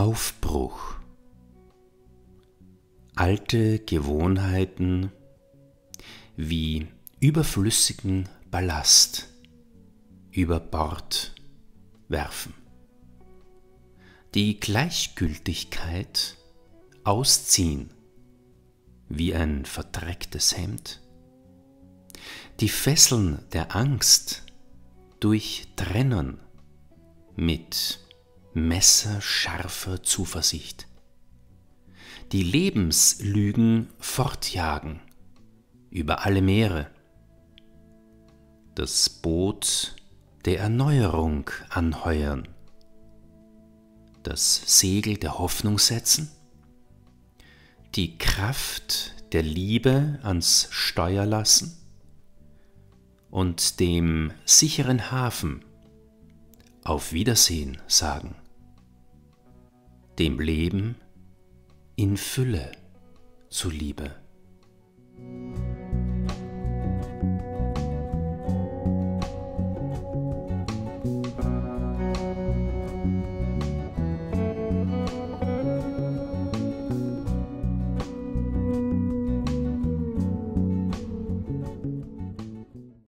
Aufbruch. Alte Gewohnheiten wie überflüssigen Ballast über Bord werfen. Die Gleichgültigkeit ausziehen wie ein verdrecktes Hemd. Die Fesseln der Angst durchtrennen mit messerscharfer Zuversicht. Die Lebenslügen fortjagen über alle Meere. Das Boot der Erneuerung anheuern. Das Segel der Hoffnung setzen. Die Kraft der Liebe ans Steuer lassen und dem sicheren Hafen auf Wiedersehen sagen, dem Leben in Fülle zuliebe.